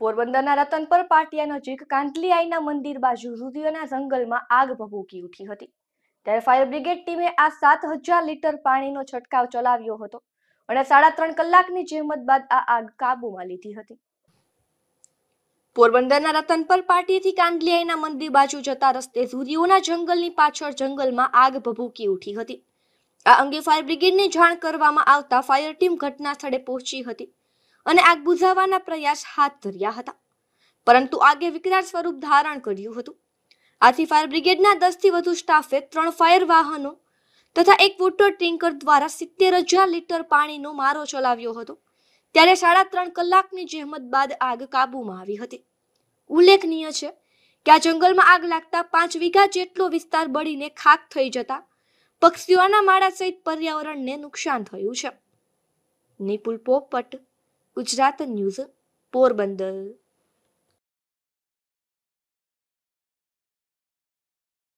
પોરબંદરના રતનપર પાટિયા નજીક કાંટલીઆઈના મંદિર બાજુ રુદિયોના જંગલમાં આગ ભભૂકી ઉઠી હતી. ત્યારે ફાયર બ્રિગેડ ટીમે આ સાત હજાર લીટર પાણીનો છંટકાવ ચલાવ્યો હતો અને સાડા ત્રણ કલાકની જહેમત બાદ આ આગ કાબૂમાં લીધી હતી. પોરબંદરના રતનપર પાટીથી કાંડલી આઈના મંદિર બાજુ જતા રસ્તે ઝુરીઓના જંગલની પાછળ જંગલમાં આગ ભભૂકી ઉઠી હતી. આ અંગે ફાયર બ્રિગેડને જાણ કરવામાં આવતા ફાયર ટીમ ઘટના સ્થળે પહોંચી હતી. અને આગ બુઝાવવાના પ્રયાસ હાથ ધર્યા હતા. પરંતુ આગે વિકરાળ સ્વરૂપ ધારણ કર્યું હતું. આથી ફાયર બ્રિગેડના દસથી વધુ સ્ટાફે ત્રણ ફાયર વાહનો તથા એક વોટર ટેન્કર દ્વારા સિત્તેર હજાર લીટર પાણીનો મારો ચલાવ્યો હતો. ત્યારે સાડા ત્રણ કલાકની જહેમત બાદ આગ કાબૂમાં આવી હતી. ઉલ્લેખનીય છે કે આ જંગલમાં આગ લાગતા પાંચ વીઘા જેટલો વિસ્તાર બળીને ખાક થઈ જતા પક્ષીઓના માળા સહિત પર્યાવરણને નુકસાન થયું છે. નિપુલ પોપટ ગુજરાત ન્યૂઝ પોરબંદર.